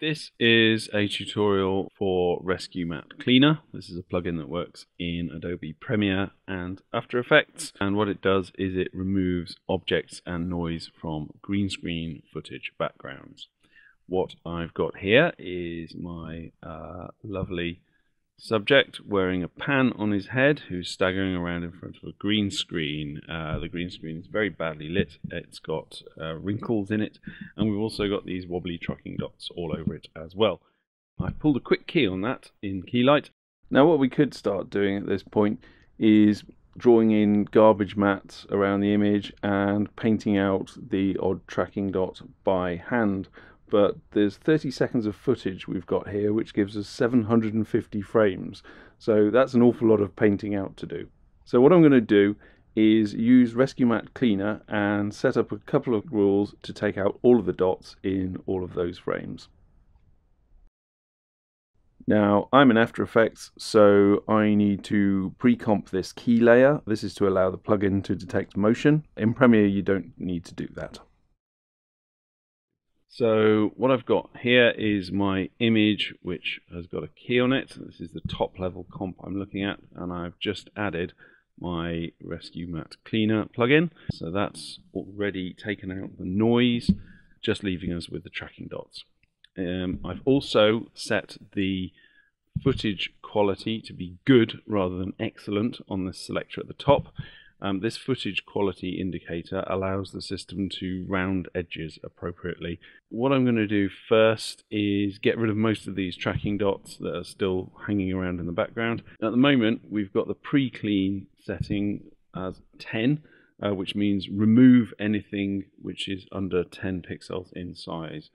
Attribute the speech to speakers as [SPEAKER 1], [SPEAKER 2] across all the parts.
[SPEAKER 1] This is a tutorial for Rescue Matte Cleaner. This is a plugin that works in Adobe Premiere and After Effects. And what it does is it removes objects and noise from green screen footage backgrounds. What I've got here is my uh, lovely Subject wearing a pan on his head who's staggering around in front of a green screen. Uh, the green screen is very badly lit. It's got uh, wrinkles in it, and we've also got these wobbly tracking dots all over it as well. I've pulled a quick key on that in Keylight. Now, what we could start doing at this point is drawing in garbage mattes around the image and painting out the odd tracking dot by hand but there's 30 seconds of footage we've got here, which gives us 750 frames. So that's an awful lot of painting out to do. So what I'm going to do is use Rescue Matte Cleaner and set up a couple of rules to take out all of the dots in all of those frames. Now, I'm in After Effects, so I need to pre-comp this key layer. This is to allow the plugin to detect motion. In Premiere, you don't need to do that. So what I've got here is my image which has got a key on it. This is the top level comp I'm looking at and I've just added my Rescue Matte Cleaner plugin. So that's already taken out the noise, just leaving us with the tracking dots. Um, I've also set the footage quality to be good rather than excellent on this selector at the top. Um, this footage quality indicator allows the system to round edges appropriately. What I'm going to do first is get rid of most of these tracking dots that are still hanging around in the background. At the moment, we've got the pre-clean setting as 10, uh, which means remove anything which is under 10 pixels in size.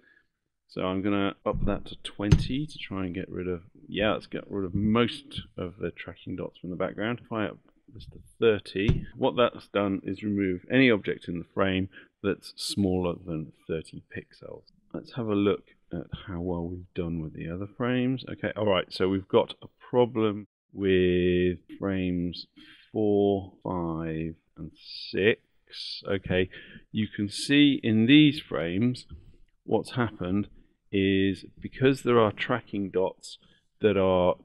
[SPEAKER 1] So I'm going to up that to 20 to try and get rid of, yeah, let's get rid of most of the tracking dots from the background. If I to 30, what that's done is remove any object in the frame that's smaller than 30 pixels. Let's have a look at how well we've done with the other frames. Okay, all right, so we've got a problem with frames 4, 5, and 6. Okay, you can see in these frames what's happened is because there are tracking dots that are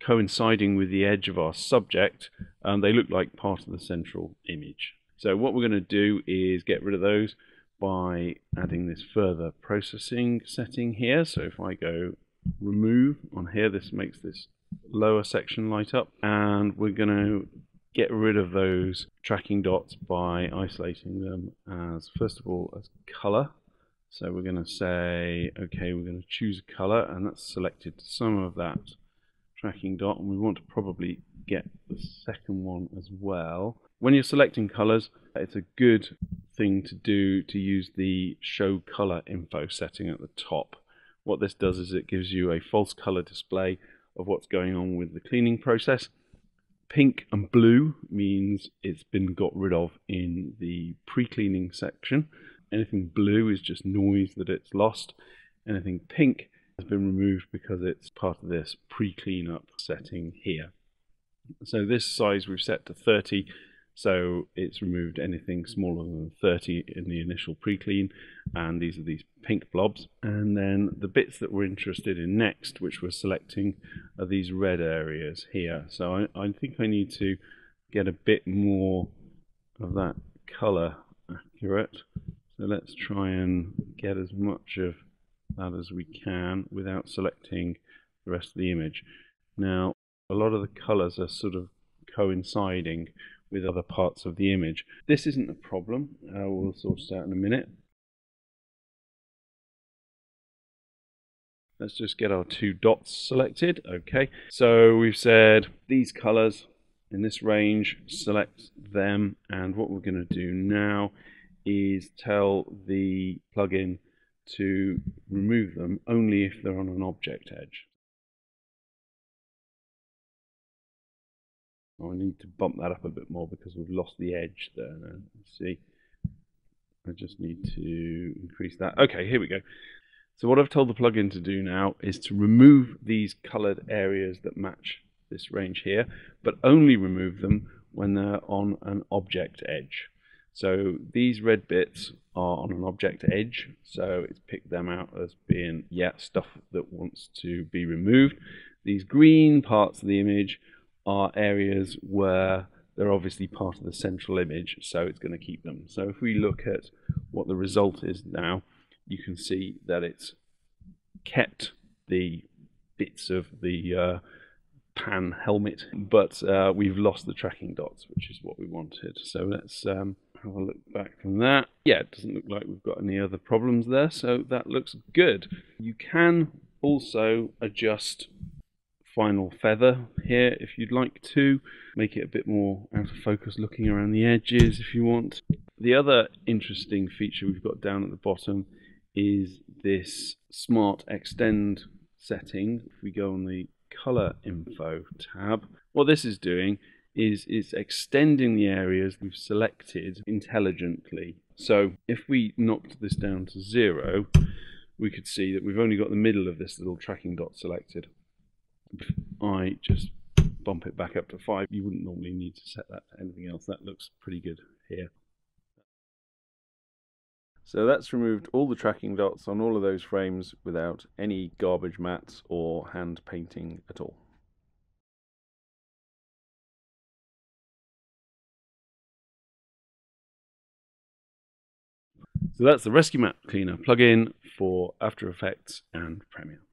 [SPEAKER 1] coinciding with the edge of our subject, and they look like part of the central image. So what we're going to do is get rid of those by adding this further processing setting here. So if I go remove on here, this makes this lower section light up, and we're going to get rid of those tracking dots by isolating them as, first of all, as color. So we're going to say, okay, we're going to choose a color, and that's selected some of that tracking dot and we want to probably get the second one as well. When you're selecting colors, it's a good thing to do to use the show color info setting at the top. What this does is it gives you a false color display of what's going on with the cleaning process. Pink and blue means it's been got rid of in the pre-cleaning section. Anything blue is just noise that it's lost. Anything pink has been removed because it's part of this pre-cleanup setting here. So this size we've set to 30, so it's removed anything smaller than 30 in the initial pre-clean, and these are these pink blobs. And then the bits that we're interested in next, which we're selecting, are these red areas here. So I, I think I need to get a bit more of that color accurate. So let's try and get as much of that as we can without selecting the rest of the image. Now, a lot of the colors are sort of coinciding with other parts of the image. This isn't a problem. Uh, we'll sort it out in a minute. Let's just get our two dots selected. Okay, so we've said these colors in this range, select them, and what we're going to do now is tell the plugin to remove them only if they're on an object edge. Oh, I need to bump that up a bit more because we've lost the edge there now. See. I just need to increase that. Okay, here we go. So what I've told the plugin to do now is to remove these colored areas that match this range here, but only remove them when they're on an object edge. So these red bits are on an object edge, so it's picked them out as being, yeah, stuff that wants to be removed. These green parts of the image are areas where they're obviously part of the central image, so it's going to keep them. So if we look at what the result is now, you can see that it's kept the bits of the uh, pan helmet, but uh, we've lost the tracking dots, which is what we wanted. So let's um, have a look back from that. Yeah, it doesn't look like we've got any other problems there, so that looks good. You can also adjust final feather here if you'd like to make it a bit more out of focus looking around the edges if you want the other interesting feature we've got down at the bottom is this smart extend setting if we go on the color info tab what this is doing is it's extending the areas we've selected intelligently so if we knocked this down to zero we could see that we've only got the middle of this little tracking dot selected I just bump it back up to 5, you wouldn't normally need to set that to anything else. That looks pretty good here. So that's removed all the tracking dots on all of those frames without any garbage mattes or hand painting at all. So that's the Rescue Matte Cleaner plugin for After Effects and Premiere.